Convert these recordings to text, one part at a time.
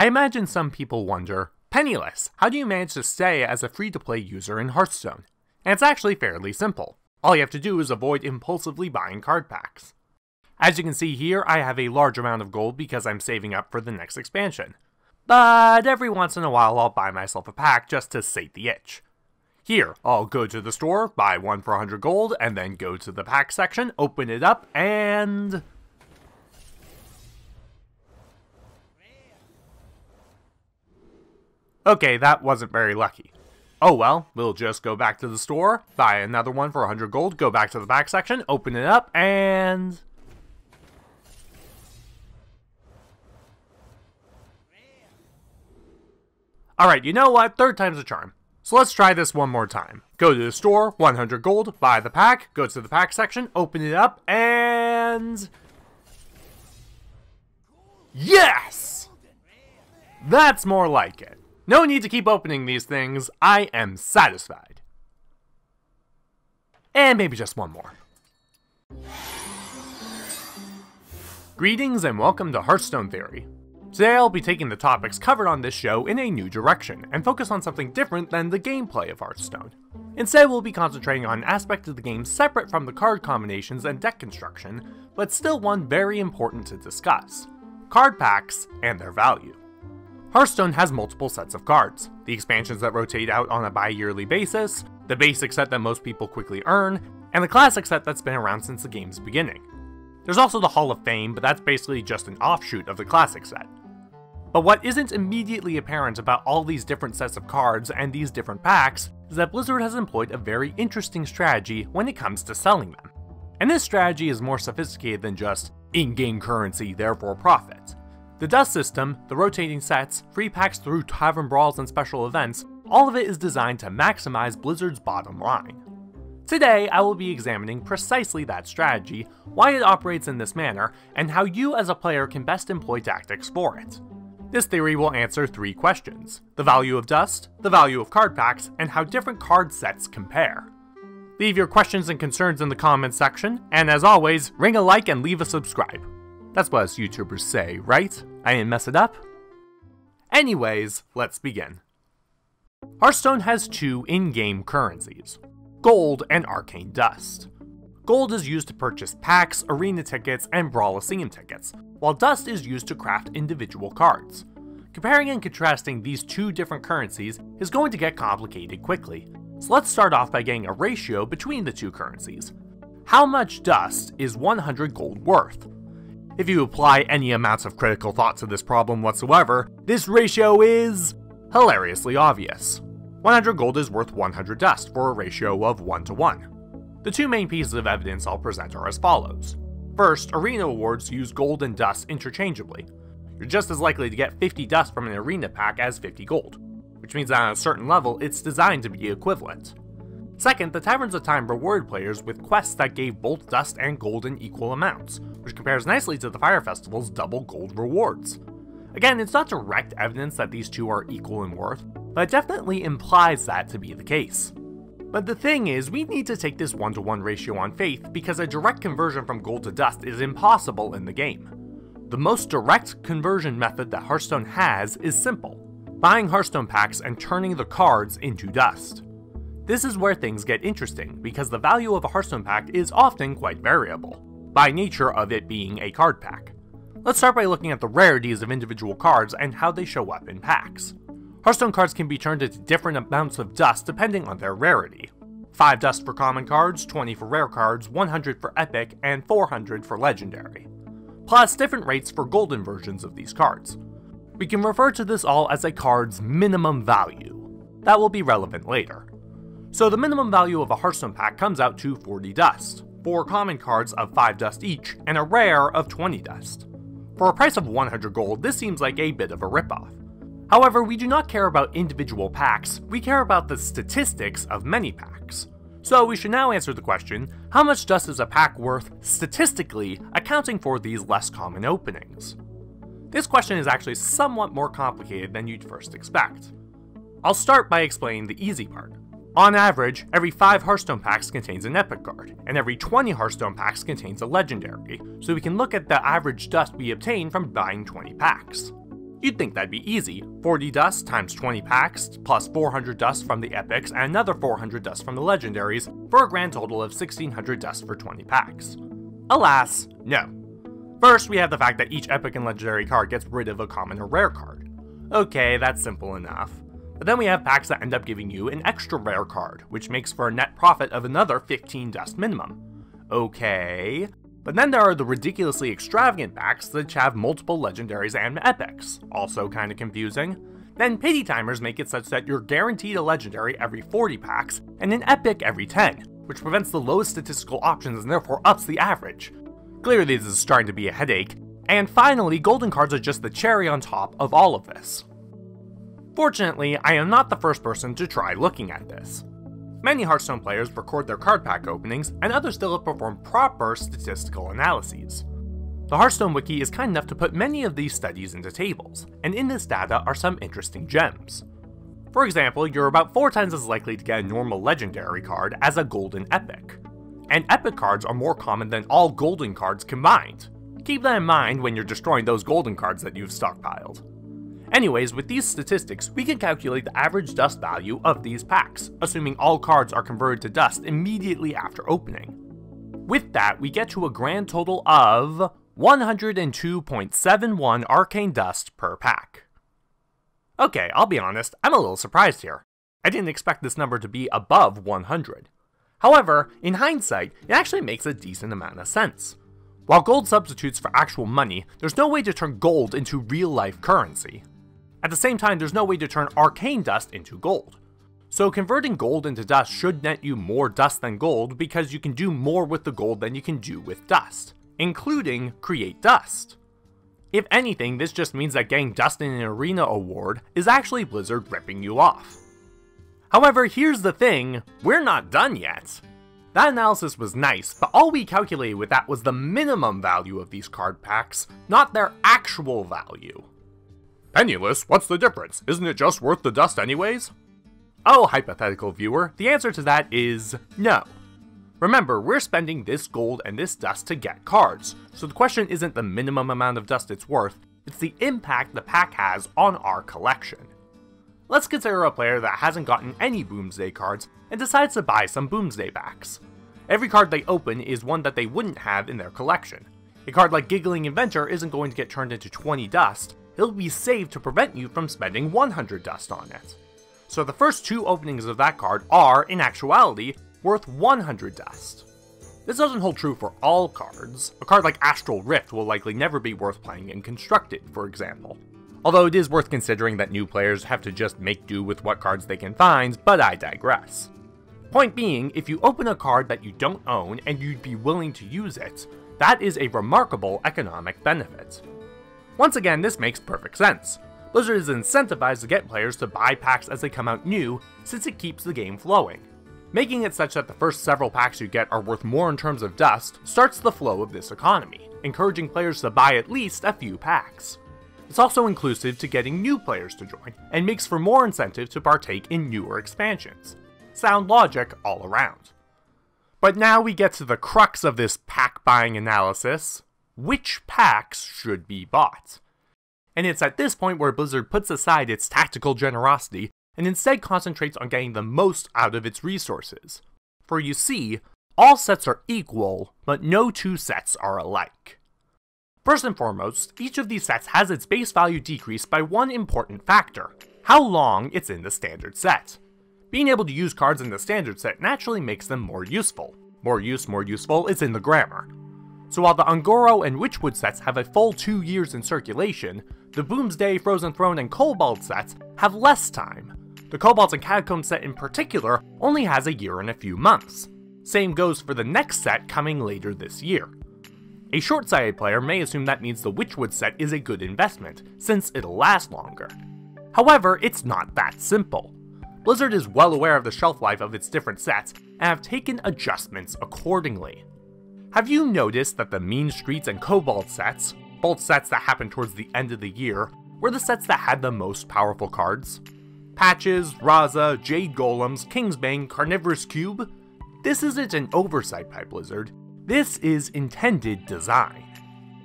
I imagine some people wonder, Penniless, how do you manage to stay as a free to play user in Hearthstone? And it's actually fairly simple. All you have to do is avoid impulsively buying card packs. As you can see here, I have a large amount of gold because I'm saving up for the next expansion. But every once in a while I'll buy myself a pack just to sate the itch. Here, I'll go to the store, buy one for 100 gold, and then go to the pack section, open it up, and... Okay, that wasn't very lucky. Oh well, we'll just go back to the store, buy another one for 100 gold, go back to the back section, open it up, and... Alright, you know what? Third time's a charm. So let's try this one more time. Go to the store, 100 gold, buy the pack, go to the pack section, open it up, and... Yes! That's more like it. No need to keep opening these things, I am satisfied. And maybe just one more. Greetings and welcome to Hearthstone Theory. Today I'll be taking the topics covered on this show in a new direction, and focus on something different than the gameplay of Hearthstone. Instead, we'll be concentrating on an aspect of the game separate from the card combinations and deck construction, but still one very important to discuss. Card packs and their value. Hearthstone has multiple sets of cards, the expansions that rotate out on a bi-yearly basis, the basic set that most people quickly earn, and the classic set that's been around since the game's beginning. There's also the Hall of Fame, but that's basically just an offshoot of the classic set. But what isn't immediately apparent about all these different sets of cards and these different packs is that Blizzard has employed a very interesting strategy when it comes to selling them. And this strategy is more sophisticated than just in-game currency, therefore profit. The Dust system, the rotating sets, free packs through Tavern Brawls and special events, all of it is designed to maximize Blizzard's bottom line. Today, I will be examining precisely that strategy, why it operates in this manner, and how you as a player can best employ tactics for it. This theory will answer three questions the value of dust, the value of card packs, and how different card sets compare. Leave your questions and concerns in the comments section, and as always, ring a like and leave a subscribe. That's what us YouTubers say, right? I didn't mess it up? Anyways, let's begin. Hearthstone has two in-game currencies, gold, and arcane dust. Gold is used to purchase packs, arena tickets, and Brawliseum tickets, while dust is used to craft individual cards. Comparing and contrasting these two different currencies is going to get complicated quickly, so let's start off by getting a ratio between the two currencies. How much dust is 100 gold worth? If you apply any amounts of critical thought to this problem whatsoever, this ratio is hilariously obvious. 100 gold is worth 100 dust for a ratio of 1 to 1. The two main pieces of evidence I'll present are as follows. First, arena awards use gold and dust interchangeably. You're just as likely to get 50 dust from an arena pack as 50 gold, which means that on a certain level, it's designed to be equivalent. Second, the Taverns of Time reward players with quests that gave both dust and gold in equal amounts, which compares nicely to the Fire Festival's double gold rewards. Again, it's not direct evidence that these two are equal in worth, but it definitely implies that to be the case. But the thing is, we need to take this 1 to 1 ratio on faith because a direct conversion from gold to dust is impossible in the game. The most direct conversion method that Hearthstone has is simple buying Hearthstone packs and turning the cards into dust. This is where things get interesting because the value of a Hearthstone pack is often quite variable, by nature of it being a card pack. Let's start by looking at the rarities of individual cards and how they show up in packs. Hearthstone cards can be turned into different amounts of dust depending on their rarity. 5 dust for common cards, 20 for rare cards, 100 for epic, and 400 for legendary. Plus different rates for golden versions of these cards. We can refer to this all as a card's minimum value. That will be relevant later. So the minimum value of a Hearthstone pack comes out to 40 dust, 4 common cards of 5 dust each, and a rare of 20 dust. For a price of 100 gold, this seems like a bit of a ripoff. However, we do not care about individual packs, we care about the statistics of many packs. So we should now answer the question, how much dust is a pack worth statistically accounting for these less common openings? This question is actually somewhat more complicated than you'd first expect. I'll start by explaining the easy part. On average, every 5 Hearthstone packs contains an epic card, and every 20 Hearthstone packs contains a legendary, so we can look at the average dust we obtain from buying 20 packs. You'd think that'd be easy 40 dust times 20 packs, plus 400 dust from the epics, and another 400 dust from the legendaries, for a grand total of 1600 dust for 20 packs. Alas, no. First, we have the fact that each epic and legendary card gets rid of a common or rare card. Okay, that's simple enough. But then we have packs that end up giving you an extra rare card, which makes for a net profit of another 15 dust minimum. Okay. But then there are the ridiculously extravagant packs that have multiple legendaries and epics, also kinda confusing. Then pity timers make it such that you're guaranteed a legendary every 40 packs and an epic every 10, which prevents the lowest statistical options and therefore ups the average. Clearly this is starting to be a headache. And finally, golden cards are just the cherry on top of all of this. Fortunately, I am not the first person to try looking at this. Many Hearthstone players record their card pack openings, and others still have performed proper statistical analyses. The Hearthstone Wiki is kind enough to put many of these studies into tables, and in this data are some interesting gems. For example, you're about 4 times as likely to get a normal legendary card as a golden epic. And epic cards are more common than all golden cards combined. Keep that in mind when you're destroying those golden cards that you've stockpiled. Anyways, with these statistics, we can calculate the average dust value of these packs, assuming all cards are converted to dust immediately after opening. With that, we get to a grand total of 102.71 arcane dust per pack. Okay, I'll be honest, I'm a little surprised here. I didn't expect this number to be above 100. However, in hindsight, it actually makes a decent amount of sense. While gold substitutes for actual money, there's no way to turn gold into real life currency. At the same time, there's no way to turn arcane dust into gold. So converting gold into dust should net you more dust than gold because you can do more with the gold than you can do with dust, including create dust. If anything, this just means that getting dust in an arena award is actually Blizzard ripping you off. However, here's the thing, we're not done yet. That analysis was nice, but all we calculated with that was the minimum value of these card packs, not their actual value. Penniless? What's the difference? Isn't it just worth the dust anyways? Oh, hypothetical viewer, the answer to that is no. Remember, we're spending this gold and this dust to get cards, so the question isn't the minimum amount of dust it's worth, it's the impact the pack has on our collection. Let's consider a player that hasn't gotten any Boomsday cards and decides to buy some Boomsday backs. Every card they open is one that they wouldn't have in their collection. A card like Giggling Inventor isn't going to get turned into 20 dust, it'll be saved to prevent you from spending 100 dust on it. So the first two openings of that card are, in actuality, worth 100 dust. This doesn't hold true for all cards. A card like Astral Rift will likely never be worth playing in Constructed, for example. Although it is worth considering that new players have to just make do with what cards they can find, but I digress. Point being, if you open a card that you don't own and you'd be willing to use it, that is a remarkable economic benefit. Once again, this makes perfect sense. Blizzard is incentivized to get players to buy packs as they come out new, since it keeps the game flowing. Making it such that the first several packs you get are worth more in terms of dust starts the flow of this economy, encouraging players to buy at least a few packs. It's also inclusive to getting new players to join, and makes for more incentive to partake in newer expansions. Sound logic all around. But now we get to the crux of this pack buying analysis which packs should be bought. And it's at this point where Blizzard puts aside its tactical generosity and instead concentrates on getting the most out of its resources. For you see, all sets are equal, but no two sets are alike. First and foremost, each of these sets has its base value decreased by one important factor, how long it's in the standard set. Being able to use cards in the standard set naturally makes them more useful. More use, more useful is in the grammar. So while the Un'Goro and Witchwood sets have a full two years in circulation, the Boomsday, Frozen Throne, and Kobold sets have less time. The Kobold and Catacombs set in particular only has a year and a few months. Same goes for the next set coming later this year. A short-sighted player may assume that means the Witchwood set is a good investment, since it'll last longer. However, it's not that simple. Blizzard is well aware of the shelf life of its different sets, and have taken adjustments accordingly. Have you noticed that the Mean Streets and Kobold sets, both sets that happened towards the end of the year, were the sets that had the most powerful cards? Patches, Raza, Jade Golems, Kingsbane, Carnivorous Cube? This isn't an oversight by Blizzard, this is intended design.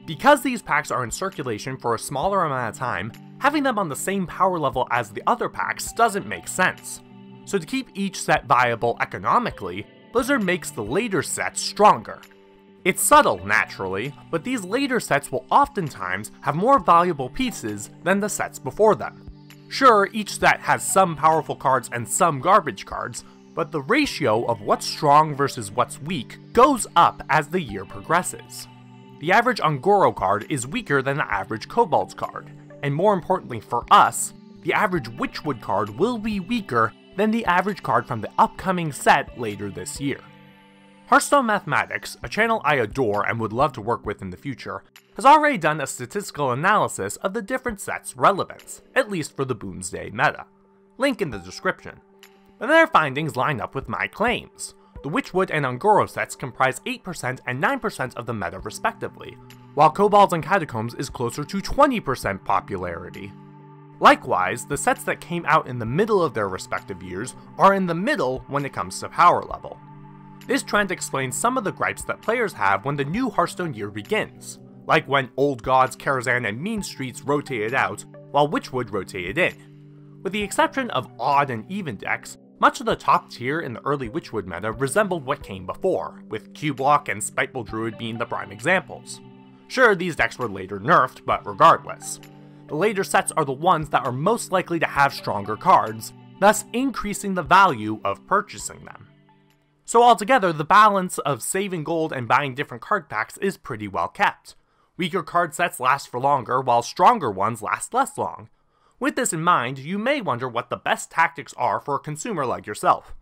Because these packs are in circulation for a smaller amount of time, having them on the same power level as the other packs doesn't make sense. So to keep each set viable economically, Blizzard makes the later sets stronger. It's subtle, naturally, but these later sets will oftentimes have more valuable pieces than the sets before them. Sure, each set has some powerful cards and some garbage cards, but the ratio of what's strong versus what's weak goes up as the year progresses. The average Un'Goro card is weaker than the average Kobolds card, and more importantly for us, the average Witchwood card will be weaker than the average card from the upcoming set later this year. Hearthstone Mathematics, a channel I adore and would love to work with in the future, has already done a statistical analysis of the different sets' relevance, at least for the Boomsday meta. Link in the description. But their findings line up with my claims. The Witchwood and Un'Goro sets comprise 8% and 9% of the meta respectively, while Kobolds and Catacombs is closer to 20% popularity. Likewise, the sets that came out in the middle of their respective years are in the middle when it comes to power level. This trend explains some of the gripes that players have when the new Hearthstone year begins, like when Old Gods, Karazhan, and Mean Streets rotated out, while Witchwood rotated in. With the exception of odd and even decks, much of the top tier in the early Witchwood meta resembled what came before, with Cubelock and Spiteful Druid being the prime examples. Sure, these decks were later nerfed, but regardless. The later sets are the ones that are most likely to have stronger cards, thus increasing the value of purchasing them. So altogether, the balance of saving gold and buying different card packs is pretty well kept. Weaker card sets last for longer, while stronger ones last less long. With this in mind, you may wonder what the best tactics are for a consumer like yourself.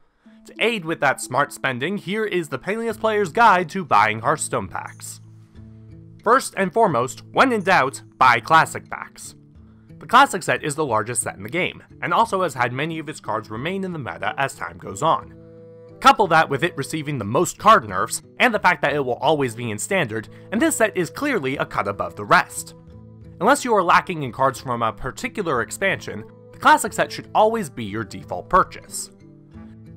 To aid with that smart spending, here is the Penniless Player's Guide to Buying Hearthstone Packs. First and foremost, when in doubt, buy Classic Packs. The Classic set is the largest set in the game, and also has had many of its cards remain in the meta as time goes on. Couple that with it receiving the most card nerfs, and the fact that it will always be in Standard, and this set is clearly a cut above the rest. Unless you are lacking in cards from a particular expansion, the Classic set should always be your default purchase.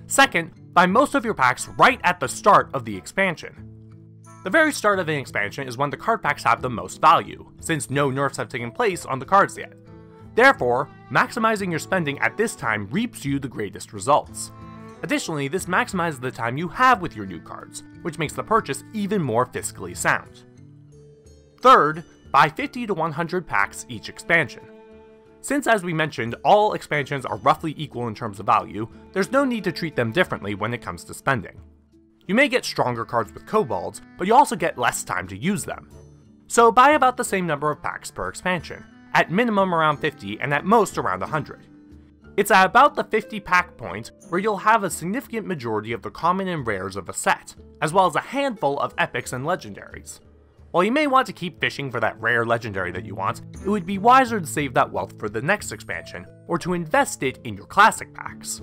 Second, buy most of your packs right at the start of the expansion. The very start of an expansion is when the card packs have the most value, since no nerfs have taken place on the cards yet. Therefore, maximizing your spending at this time reaps you the greatest results. Additionally, this maximizes the time you have with your new cards, which makes the purchase even more fiscally sound. Third, buy 50 to 100 packs each expansion. Since as we mentioned, all expansions are roughly equal in terms of value, there's no need to treat them differently when it comes to spending. You may get stronger cards with kobolds, but you also get less time to use them. So buy about the same number of packs per expansion, at minimum around 50 and at most around 100. It's at about the 50 pack point where you'll have a significant majority of the common and rares of a set, as well as a handful of epics and legendaries. While you may want to keep fishing for that rare legendary that you want, it would be wiser to save that wealth for the next expansion, or to invest it in your classic packs.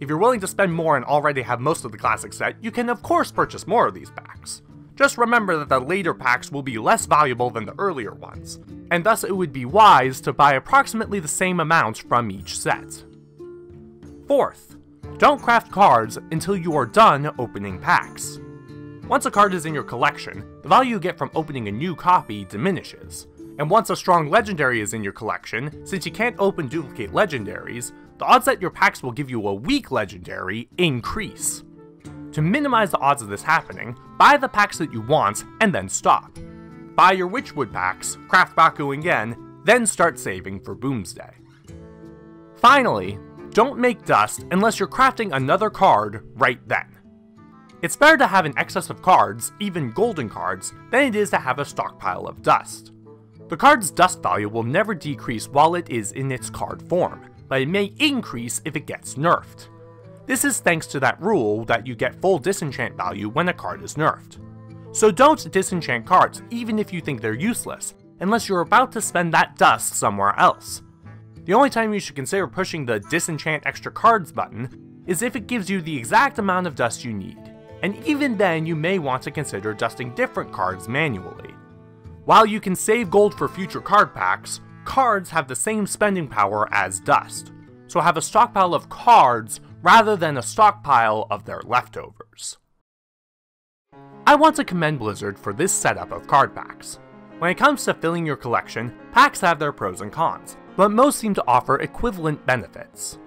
If you're willing to spend more and already have most of the classic set, you can of course purchase more of these packs. Just remember that the later packs will be less valuable than the earlier ones, and thus it would be wise to buy approximately the same amount from each set. Fourth, don't craft cards until you are done opening packs. Once a card is in your collection, the value you get from opening a new copy diminishes. And once a strong legendary is in your collection, since you can't open duplicate legendaries, the odds that your packs will give you a weak legendary increase. To minimize the odds of this happening, buy the packs that you want and then stop. Buy your Witchwood packs, craft Baku again, then start saving for Boomsday. Finally, don't make dust unless you're crafting another card right then. It's better to have an excess of cards, even golden cards, than it is to have a stockpile of dust. The card's dust value will never decrease while it is in its card form, but it may increase if it gets nerfed. This is thanks to that rule that you get full disenchant value when a card is nerfed. So don't disenchant cards even if you think they're useless, unless you're about to spend that dust somewhere else. The only time you should consider pushing the disenchant extra cards button is if it gives you the exact amount of dust you need, and even then you may want to consider dusting different cards manually. While you can save gold for future card packs, cards have the same spending power as dust, so have a stockpile of cards rather than a stockpile of their leftovers. I want to commend Blizzard for this setup of card packs. When it comes to filling your collection, packs have their pros and cons, but most seem to offer equivalent benefits.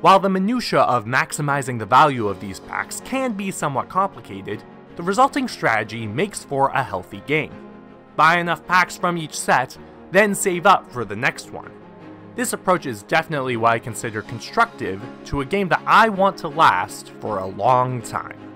While the minutiae of maximizing the value of these packs can be somewhat complicated, the resulting strategy makes for a healthy game. Buy enough packs from each set, then save up for the next one. This approach is definitely what I consider constructive to a game that I want to last for a long time.